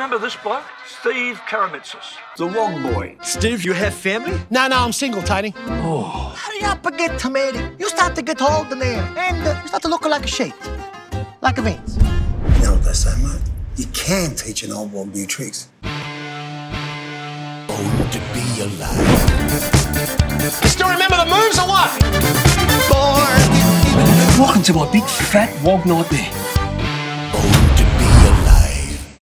remember this bloke? Steve Karamitsis. The Wog Boy. Steve, you have family? No, no, I'm single, Tiny. Oh. Hurry up and get to marry. You start to get old in there, and uh, you start to look like a sheep. Like a Vince. You know what they say, mate? You can teach an old Wog new tricks. Born to be alive. You still remember the moves or what? Born. Welcome to my big fat Wog nightmare.